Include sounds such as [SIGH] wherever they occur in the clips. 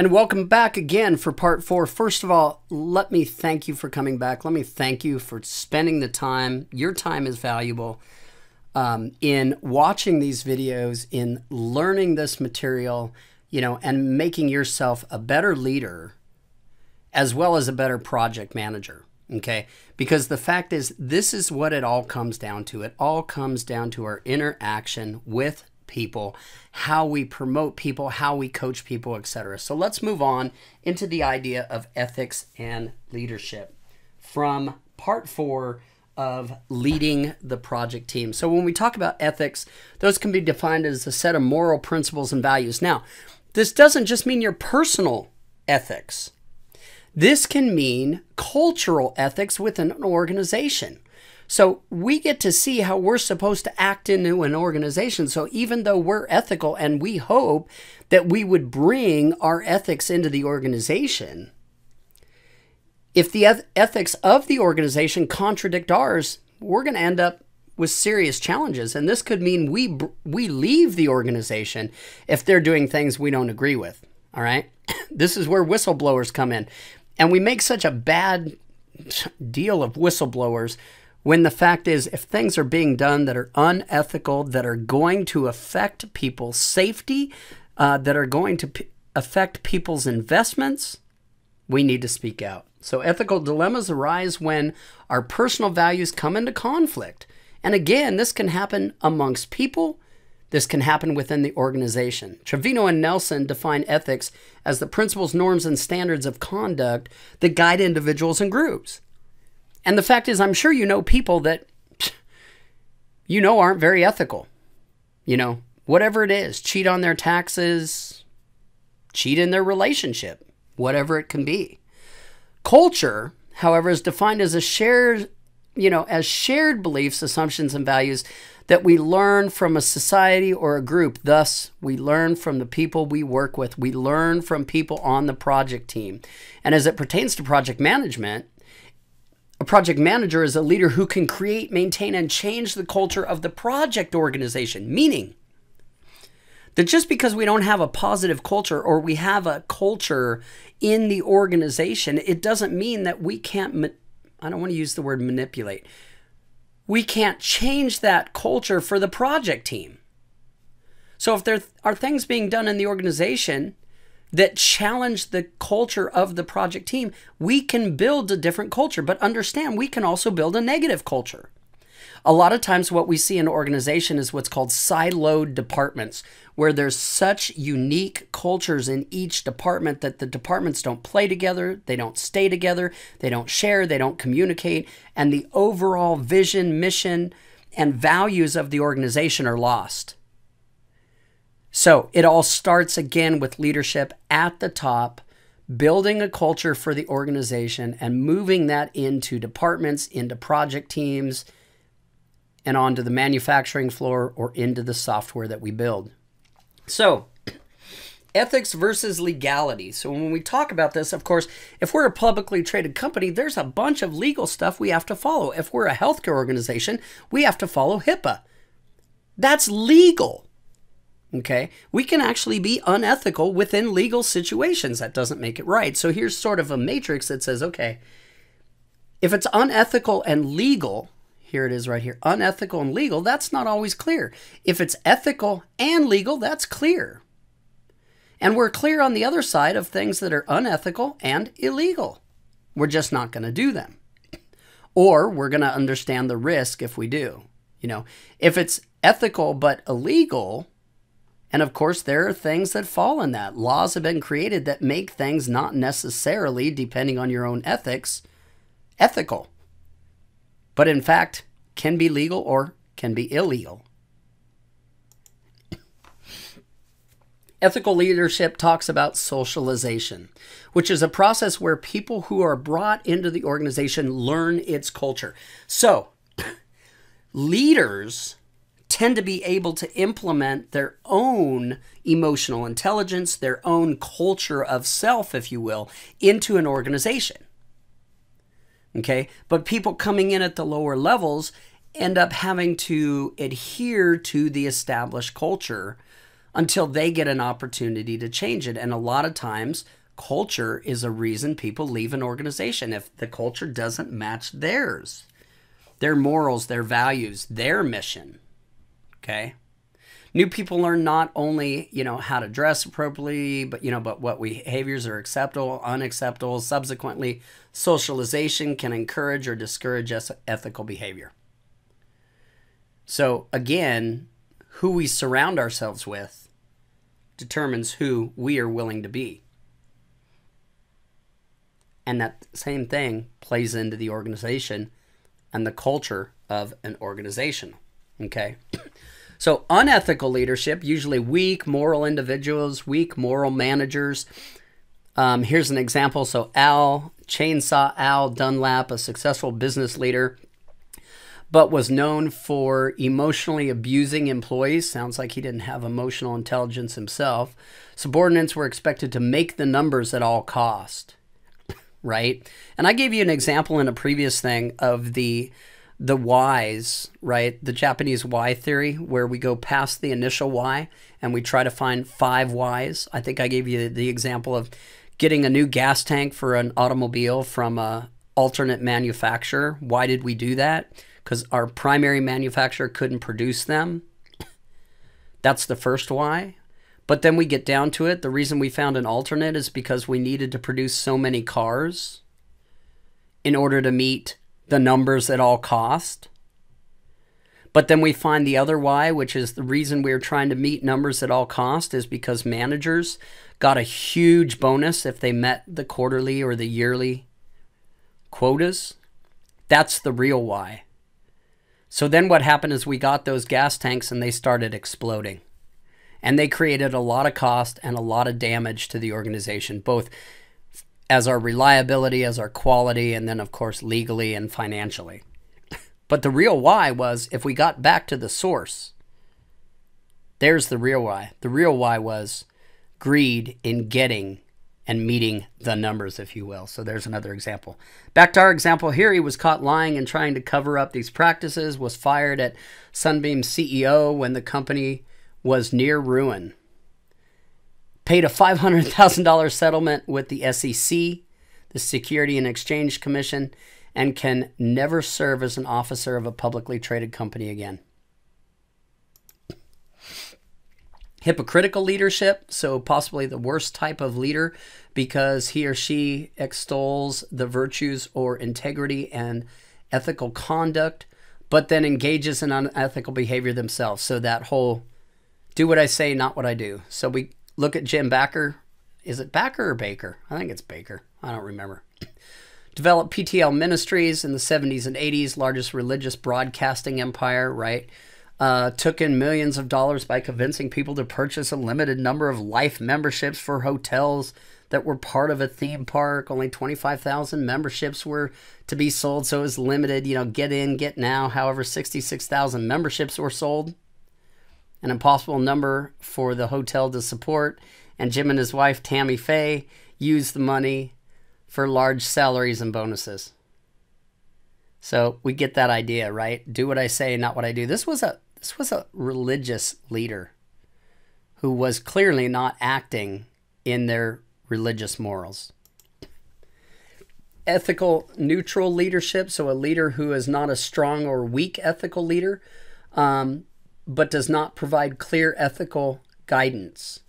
And welcome back again for part four. First of all, let me thank you for coming back. Let me thank you for spending the time. Your time is valuable um, in watching these videos, in learning this material, you know, and making yourself a better leader as well as a better project manager. Okay. Because the fact is, this is what it all comes down to. It all comes down to our interaction with people, how we promote people, how we coach people, etc. So let's move on into the idea of ethics and leadership from part four of leading the project team. So when we talk about ethics, those can be defined as a set of moral principles and values. Now, this doesn't just mean your personal ethics. This can mean cultural ethics within an organization. So we get to see how we're supposed to act into an organization. So even though we're ethical and we hope that we would bring our ethics into the organization, if the ethics of the organization contradict ours, we're going to end up with serious challenges. And this could mean we we leave the organization if they're doing things we don't agree with. All right? [COUGHS] this is where whistleblowers come in. And we make such a bad deal of whistleblowers when the fact is, if things are being done that are unethical, that are going to affect people's safety, uh, that are going to affect people's investments, we need to speak out. So, ethical dilemmas arise when our personal values come into conflict. And again, this can happen amongst people, this can happen within the organization. Trevino and Nelson define ethics as the principles, norms, and standards of conduct that guide individuals and groups. And the fact is, I'm sure you know people that you know aren't very ethical. You know, whatever it is, cheat on their taxes, cheat in their relationship, whatever it can be. Culture, however, is defined as a shared, you know, as shared beliefs, assumptions, and values that we learn from a society or a group. Thus, we learn from the people we work with. We learn from people on the project team. And as it pertains to project management, a project manager is a leader who can create, maintain, and change the culture of the project organization, meaning that just because we don't have a positive culture or we have a culture in the organization, it doesn't mean that we can't, I don't want to use the word manipulate, we can't change that culture for the project team. So if there are things being done in the organization that challenge the culture of the project team, we can build a different culture. But understand, we can also build a negative culture. A lot of times, what we see in an organization is what's called siloed departments, where there's such unique cultures in each department that the departments don't play together, they don't stay together, they don't share, they don't communicate, and the overall vision, mission, and values of the organization are lost. So it all starts again with leadership at the top, building a culture for the organization and moving that into departments, into project teams, and onto the manufacturing floor or into the software that we build. So, [CLEARS THROAT] ethics versus legality. So, when we talk about this, of course, if we're a publicly traded company, there's a bunch of legal stuff we have to follow. If we're a healthcare organization, we have to follow HIPAA. That's legal. Okay, we can actually be unethical within legal situations. That doesn't make it right. So here's sort of a matrix that says, okay, if it's unethical and legal, here it is right here, unethical and legal, that's not always clear. If it's ethical and legal, that's clear. And we're clear on the other side of things that are unethical and illegal. We're just not going to do them. Or we're going to understand the risk if we do. You know, if it's ethical but illegal, and of course, there are things that fall in that. Laws have been created that make things not necessarily, depending on your own ethics, ethical. But in fact, can be legal or can be illegal. [COUGHS] Ethical leadership talks about socialization, which is a process where people who are brought into the organization learn its culture. So, [COUGHS] leaders tend to be able to implement their own emotional intelligence, their own culture of self, if you will, into an organization. Okay? But people coming in at the lower levels end up having to adhere to the established culture until they get an opportunity to change it. And a lot of times, culture is a reason people leave an organization if the culture doesn't match theirs, their morals, their values, their mission. Okay. New people learn not only, you know, how to dress appropriately, but, you know, but what behaviors are acceptable, unacceptable. Subsequently, socialization can encourage or discourage ethical behavior. So, again, who we surround ourselves with determines who we are willing to be. And that same thing plays into the organization and the culture of an organization. Okay. So, unethical leadership, usually weak moral individuals, weak moral managers. Um, here's an example. So, Al, Chainsaw Al Dunlap, a successful business leader, but was known for emotionally abusing employees. Sounds like he didn't have emotional intelligence himself. Subordinates were expected to make the numbers at all cost, [LAUGHS] right? And I gave you an example in a previous thing of the the whys, right? The Japanese why theory, where we go past the initial why and we try to find five whys. I think I gave you the example of getting a new gas tank for an automobile from a alternate manufacturer. Why did we do that? Because our primary manufacturer couldn't produce them. That's the first why. But then we get down to it. The reason we found an alternate is because we needed to produce so many cars in order to meet the numbers at all cost. But then we find the other why, which is the reason we're trying to meet numbers at all cost is because managers got a huge bonus if they met the quarterly or the yearly quotas. That's the real why. So then what happened is we got those gas tanks and they started exploding. And they created a lot of cost and a lot of damage to the organization, both as our reliability, as our quality, and then, of course, legally and financially. [LAUGHS] But the real why was if we got back to the source, there's the real why. The real why was greed in getting and meeting the numbers, if you will. So there's another example. Back to our example here, he was caught lying and trying to cover up these practices, was fired at Sunbeam CEO when the company was near ruin paid a $500,000 settlement with the SEC, the Security and Exchange Commission, and can never serve as an officer of a publicly traded company again. Hypocritical leadership, so possibly the worst type of leader because he or she extols the virtues or integrity and ethical conduct, but then engages in unethical behavior themselves. So that whole do what I say, not what I do. So we look at Jim Bakker. Is it Bakker or Baker? I think it's Baker. I don't remember. Developed PTL Ministries in the 70s and 80s, largest religious broadcasting empire, right? Uh, took in millions of dollars by convincing people to purchase a limited number of life memberships for hotels that were part of a theme park. Only 25,000 memberships were to be sold, so it was limited. You know, get in, get now. However, 66,000 memberships were sold an impossible number for the hotel to support, and Jim and his wife, Tammy Faye, used the money for large salaries and bonuses. So we get that idea, right? Do what I say, not what I do. This was a this was a religious leader who was clearly not acting in their religious morals. Ethical neutral leadership, so a leader who is not a strong or weak ethical leader, um, but does not provide clear ethical guidance.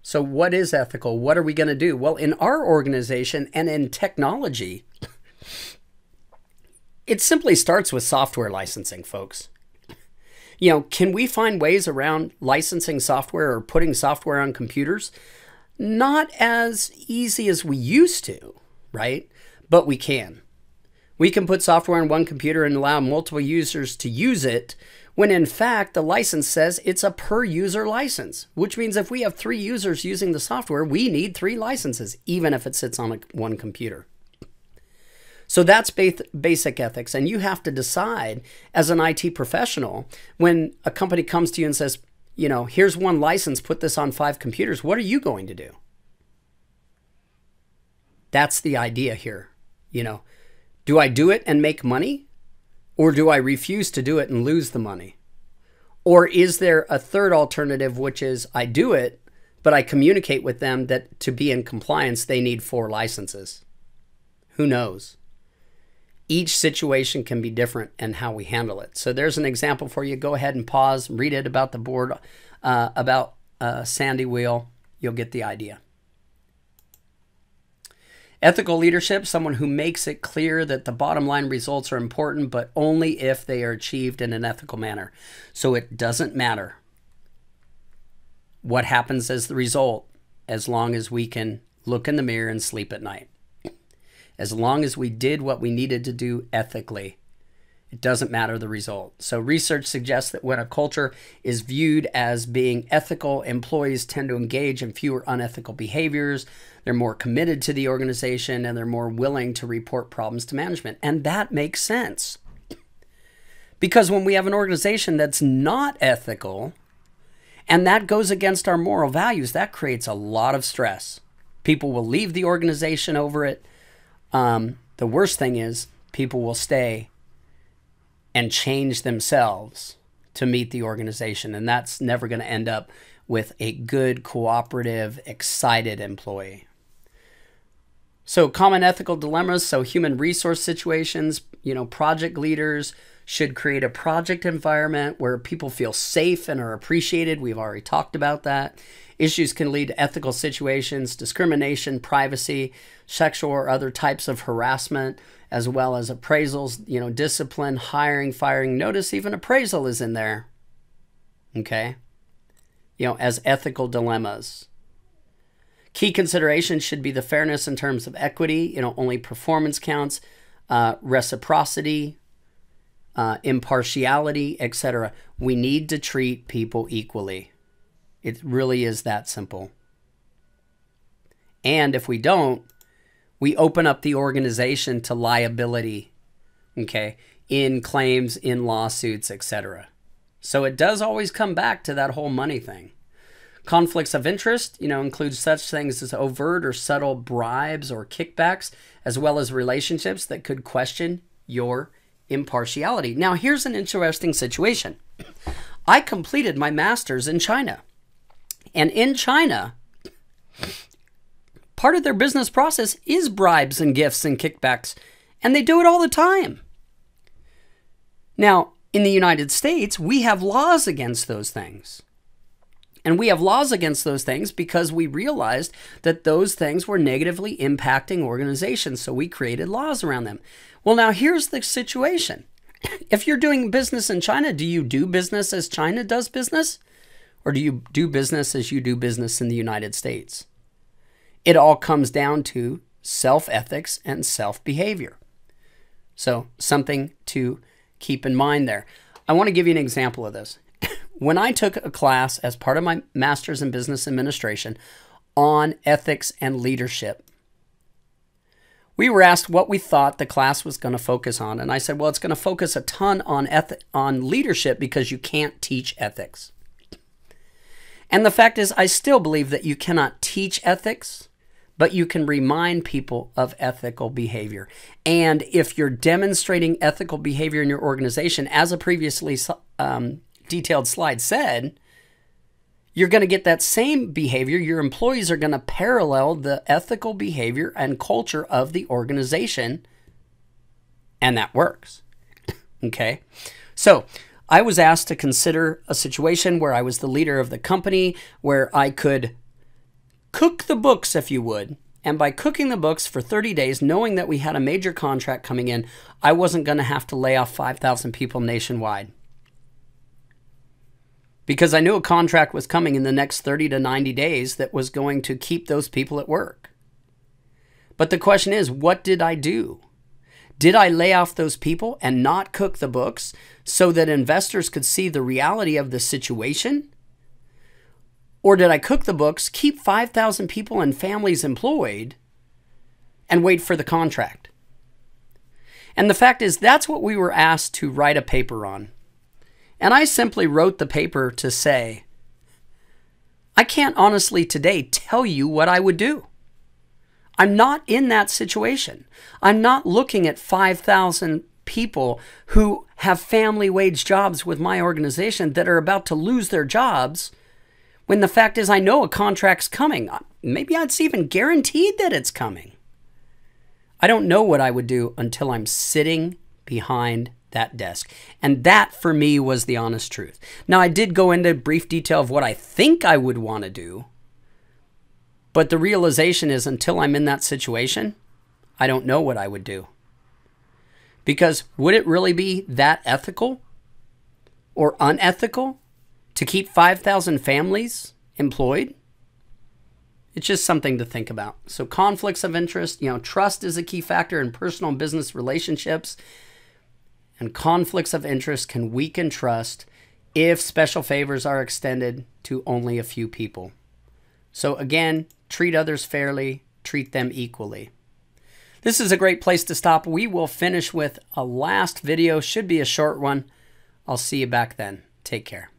So, what is ethical? What are we going to do? Well, in our organization and in technology, it simply starts with software licensing, folks. You know, can we find ways around licensing software or putting software on computers? Not as easy as we used to, right? But we can. We can put software on one computer and allow multiple users to use it when in fact the license says it's a per user license, which means if we have three users using the software, we need three licenses, even if it sits on a, one computer. So that's basic ethics. And you have to decide as an IT professional when a company comes to you and says, you know, here's one license, put this on five computers, what are you going to do? That's the idea here. You know, do I do it and make money? Or do I refuse to do it and lose the money? Or is there a third alternative, which is I do it, but I communicate with them that to be in compliance, they need four licenses? Who knows? Each situation can be different and how we handle it. So there's an example for you. Go ahead and pause, read it about the board, uh, about uh, Sandy Wheel. You'll get the idea. Ethical leadership, someone who makes it clear that the bottom line results are important, but only if they are achieved in an ethical manner. So it doesn't matter what happens as the result as long as we can look in the mirror and sleep at night. As long as we did what we needed to do ethically, it doesn't matter the result. So, research suggests that when a culture is viewed as being ethical, employees tend to engage in fewer unethical behaviors. They're more committed to the organization and they're more willing to report problems to management. And that makes sense. Because when we have an organization that's not ethical and that goes against our moral values, that creates a lot of stress. People will leave the organization over it. Um, the worst thing is, people will stay and change themselves to meet the organization. And that's never going to end up with a good, cooperative, excited employee. So, common ethical dilemmas. So, human resource situations, you know, project leaders should create a project environment where people feel safe and are appreciated. We've already talked about that. Issues can lead to ethical situations, discrimination, privacy, sexual or other types of harassment, as well as appraisals, you know, discipline, hiring, firing. Notice even appraisal is in there. Okay? You know, as ethical dilemmas. Key considerations should be the fairness in terms of equity, you know, only performance counts, uh, reciprocity, uh, impartiality, etc. We need to treat people equally. It really is that simple. And if we don't, we open up the organization to liability, okay, in claims, in lawsuits, etc. So it does always come back to that whole money thing. Conflicts of interest, you know, include such things as overt or subtle bribes or kickbacks, as well as relationships that could question your impartiality. Now, here's an interesting situation. [CLEARS THROAT] I completed my master's in China. And in China, Part of their business process is bribes and gifts and kickbacks, and they do it all the time. Now, in the United States, we have laws against those things. And we have laws against those things because we realized that those things were negatively impacting organizations. So we created laws around them. Well, now here's the situation. [COUGHS] If you're doing business in China, do you do business as China does business? Or do you do business as you do business in the United States? It all comes down to self ethics and self behavior. So, something to keep in mind there. I want to give you an example of this. [LAUGHS] when I took a class as part of my master's in business administration on ethics and leadership, we were asked what we thought the class was going to focus on. And I said, well, it's going to focus a ton on, eth- on leadership because you can't teach ethics. And the fact is, I still believe that you cannot teach ethics but you can remind people of ethical behavior. And if you're demonstrating ethical behavior in your organization, as a previously um, detailed slide said, you're going to get that same behavior. Your employees are going to parallel the ethical behavior and culture of the organization, and that works. okay? So, I was asked to consider a situation where I was the leader of the company, where I could cook the books, if you would. And by cooking the books for 30 days, knowing that we had a major contract coming in, I wasn't going to have to lay off 5,000 people nationwide. Because I knew a contract was coming in the next 30 to 90 days that was going to keep those people at work. But the question is, what did I do? Did I lay off those people and not cook the books so that investors could see the reality of the situation or did I cook the books, keep 5,000 people and families employed, and wait for the contract? And the fact is, that's what we were asked to write a paper on. And I simply wrote the paper to say, I can't honestly today tell you what I would do. I'm not in that situation. I'm not looking at 5,000 people who have family wage jobs with my organization that are about to lose their jobs when the fact is I know a contract's coming. Uh, maybe it's even guaranteed that it's coming. I don't know what I would do until I'm sitting behind that desk. And that for me was the honest truth. Now, I did go into brief detail of what I think I would want to do, but the realization is until I'm in that situation, I don't know what I would do. Because would it really be that ethical or unethical to keep 5,000 families employed? It's just something to think about. So, conflicts of interest, you know, trust is a key factor in personal and business relationships. And conflicts of interest can weaken trust if special favors are extended to only a few people. So, again, treat others fairly, treat them equally. This is a great place to stop. We will finish with a last video, should be a short one. I'll see you back then. Take care.